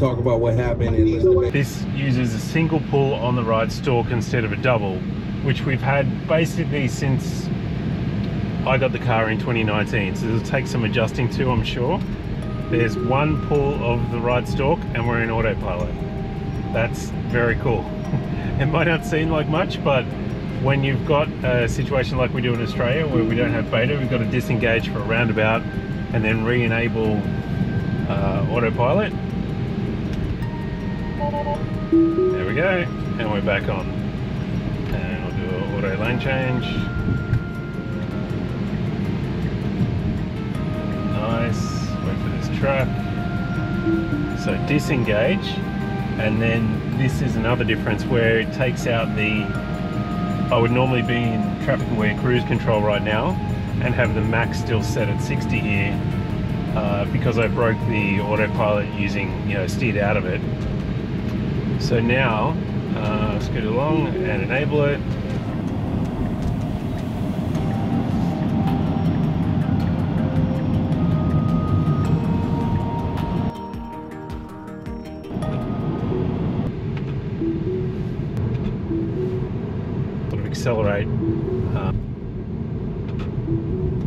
talk about what happened and. This uses a single pull on the right stalk instead of a double, which we've had basically since I got the car in 2019. So it'll take some adjusting to, I'm sure. There's one pull of the right stalk and we're in autopilot. That's very cool. it might not seem like much, but when you've got a situation like we do in Australia where we don't have beta, we've got to disengage for a roundabout and then re-enable uh, autopilot. There we go, and we're back on. And we'll do an auto lane change. Nice, wait for this truck. So disengage, and then this is another difference where it takes out the, I would normally be in traffic aware cruise control right now and have the max still set at 60 here uh, because I broke the autopilot using, you know, steered out of it. So now, uh, scoot along and enable it. Accelerate. Uh,